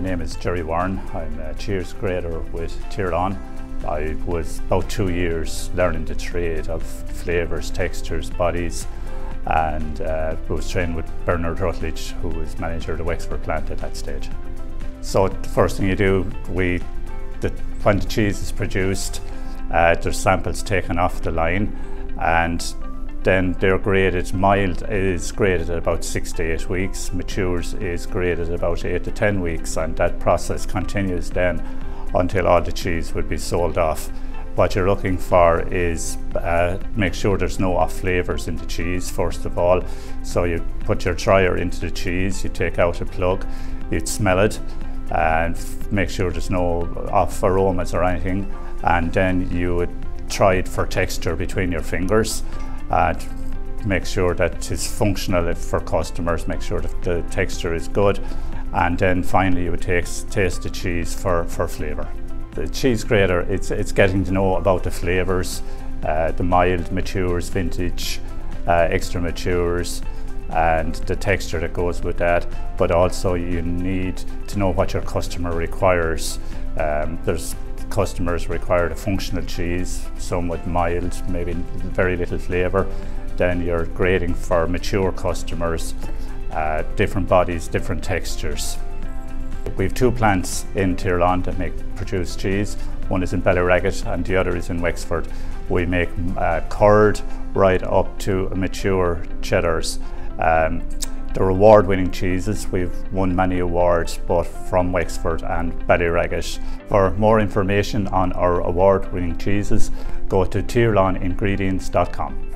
My name is Gerry Warren. I'm a cheese grader with Tirlán. I was about two years learning the trade of flavours, textures, bodies, and uh, was trained with Bernard Rutledge, who was manager of the Wexford plant at that stage. So the first thing you do, we, the, when the cheese is produced, uh, there's samples taken off the line, and then they're graded. Mild is graded at about six to eight weeks, matures is graded at about eight to ten weeks, and that process continues then until all the cheese would be sold off. What you're looking for is uh, make sure there's no off flavours in the cheese first of all. So you put your dryer into the cheese, you take out a plug, you'd smell it and make sure there's no off aromas or anything and then you would try it for texture between your fingers and make sure that it's functional for customers, make sure that the texture is good, and then finally you would taste, taste the cheese for, for flavour. The cheese grader, it's, it's getting to know about the flavours, uh, the mild matures, vintage, uh, extra matures, and the texture that goes with that, but also you need to know what your customer requires. Um, there's customers require a functional cheese, some with mild, maybe very little flavour. Then you're grading for mature customers, uh, different bodies, different textures. We have two plants in Tirlán that make produce cheese. One is in Ballyragget and the other is in Wexford. We make uh, curd right up to mature cheddars. Um, they're award-winning cheeses. We've won many awards both from Wexford and Ballyragget. For more information on our award-winning cheeses, go to tirlaningredients.com.